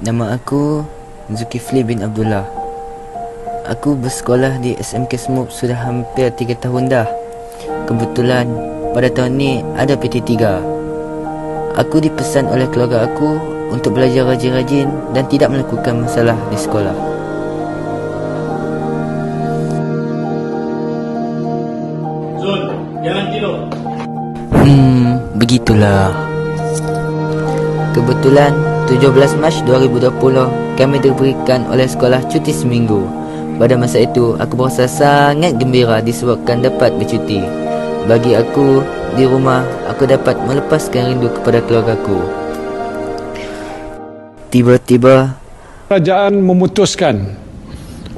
Nama aku Zulkifli bin Abdullah. Aku bersekolah di SMK Smoke sudah hampir 3 tahun dah. Kebetulan pada tahun ni ada PT3. Aku dipesan oleh keluarga aku untuk belajar rajin-rajin dan tidak melakukan masalah di sekolah. Zul, jangan tidur. Hmm, begitulah. Kebetulan 17 Mac 2020 kami diberikan oleh sekolah cuti seminggu. Pada masa itu aku berasa sangat gembira disebabkan dapat bercuti. Bagi aku di rumah aku dapat melepaskan rindu kepada keluargaku. Tiba-tiba Kerajaan memutuskan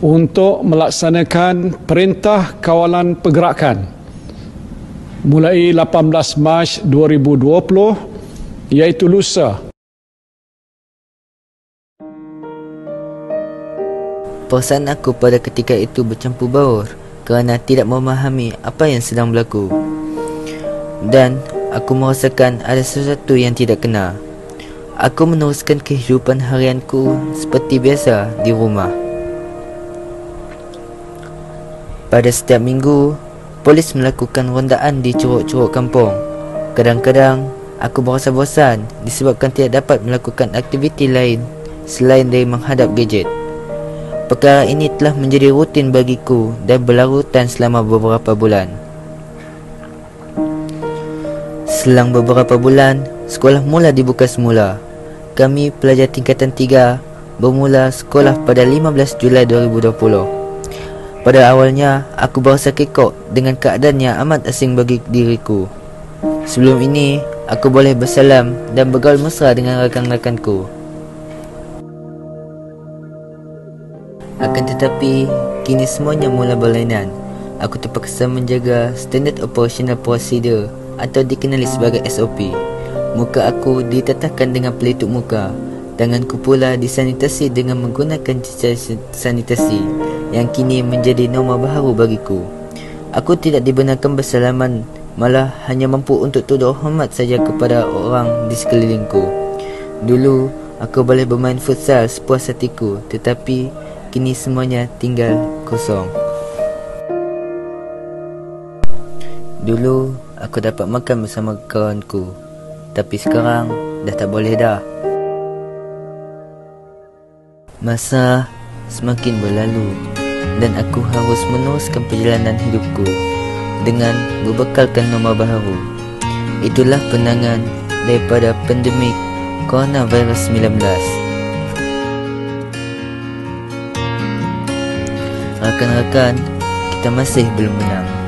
untuk melaksanakan perintah kawalan pergerakan mulai 18 Mac 2020 iaitu lusa perasaan aku pada ketika itu bercampur baur kerana tidak memahami apa yang sedang berlaku. Dan aku merasakan ada sesuatu yang tidak kena. Aku meneruskan kehidupan harianku seperti biasa di rumah. Pada setiap minggu, polis melakukan rondaan di curug-curug kampung. Kadang-kadang, aku berasa bosan disebabkan tidak dapat melakukan aktiviti lain selain dari menghadap gadget. Perkara ini telah menjadi rutin bagiku dan berlarutan selama beberapa bulan. Selang beberapa bulan, sekolah mula dibuka semula. Kami pelajar tingkatan 3 bermula sekolah pada 15 Julai 2020. Pada awalnya, aku berasa kekok dengan keadaan yang amat asing bagi diriku. Sebelum ini, aku boleh bersalam dan bergaul mesra dengan rakan-rakanku. Akan tetapi, kini semuanya mula berlainan. Aku terpaksa menjaga Standard Operational Procedure atau dikenali sebagai SOP. Muka aku ditetapkan dengan pelitup muka. Tanganku pula disanitasi dengan menggunakan cecair sanitasi yang kini menjadi norma baharu bagiku. Aku tidak dibenarkan bersalaman malah hanya mampu untuk tuduh hormat saja kepada orang di sekelilingku. Dulu, aku boleh bermain futsal sepuas hatiku tetapi kini semuanya tinggal kosong. Dulu aku dapat makan bersama kawanku. Tapi sekarang dah tak boleh dah. Masa semakin berlalu Dan aku harus meneruskan perjalanan hidupku Dengan berbekalkan nama baharu Itulah penangan daripada pandemik Coronavirus 19 Rakan-rakan, kita masih belum menang